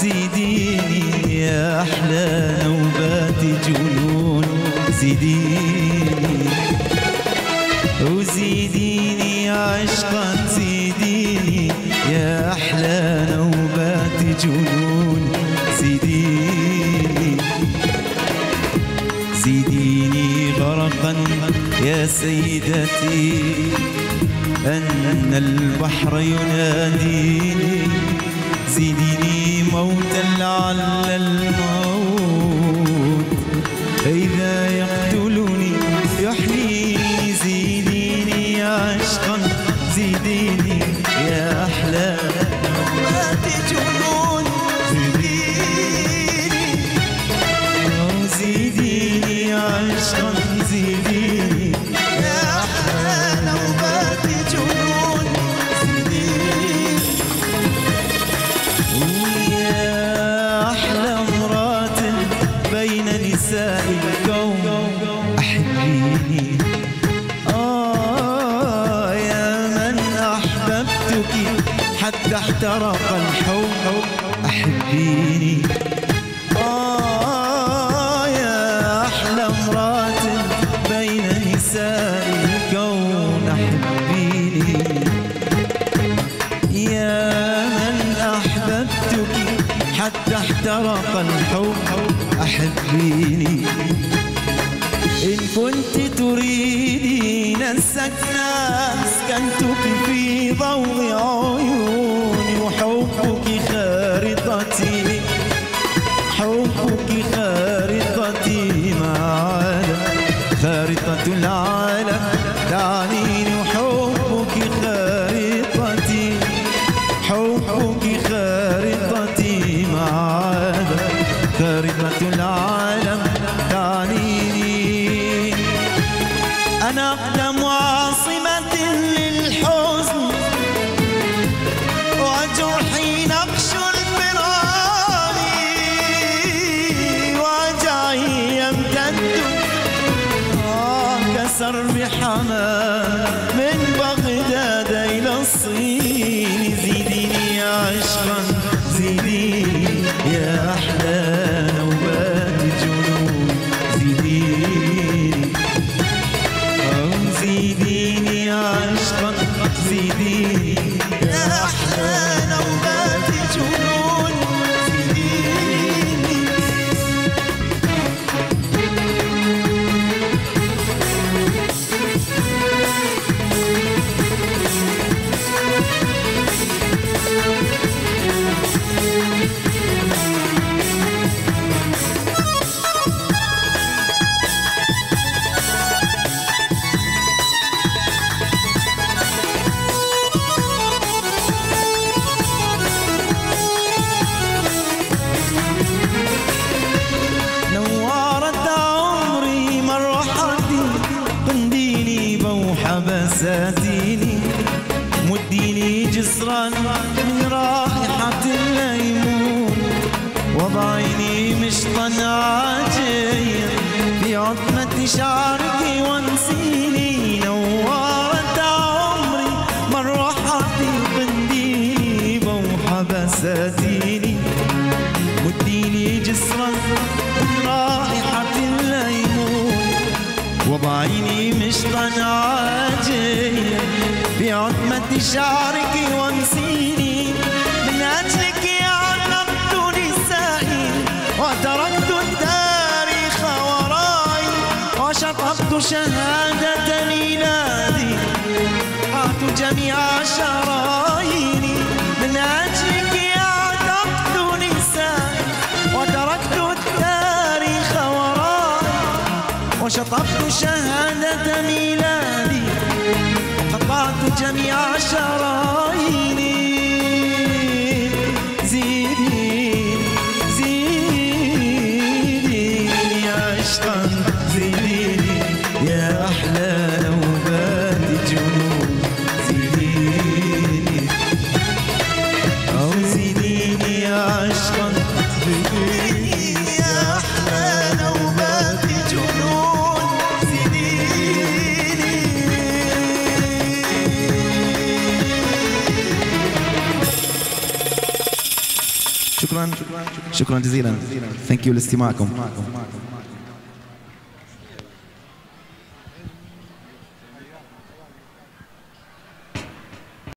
زيديني يا أحلى نوبات جنون. زيديني. وزيديني عشقا زيديني يا أحلى نوبات جنون. زيديني. زيديني غرقا يا سيدتي أن البحر يناديني. زيديني موتا لعل الموت الكون آه يا من أحببتك حتى احترق الحب أحبيني آه يا أحلى امرأة بين نساء الكون أحبيني يا من أحببتك حتى احترق الحب. أحبيني. إن كنت تريدين السكن أسكنتك في ضوء عيوني وحبك خارطتي حبك خارطتي مع عالم خارطة العالم تعنيني وحبك خارطتي حبك خارطتي يمتد آه كسرب حمام من بغداد إلى الصين. زيديني عشقا زيديني يا أحلى نوبات جنون زيديني أو زيديني عشقا زيديني يا أحلى بوح بساتيني مديني جسرا من رائحة الليمون وضعيني مشطا عاجيا في عظمة شعرك وانسيني نورت عمري مروحتي قنديلي بوح بساتيني مديني جسرا من رائحة الليمون وضعيني مشطا عاجيا بعتمة شعرك وانسيني. من أجلك علقت نسائي وتركت التاريخ ورائي وشطبت شهادة ميلادي قطعت جميع شراييني من أجلك أعتقت شكرا جزيلا. ثانك يو لاستماعكم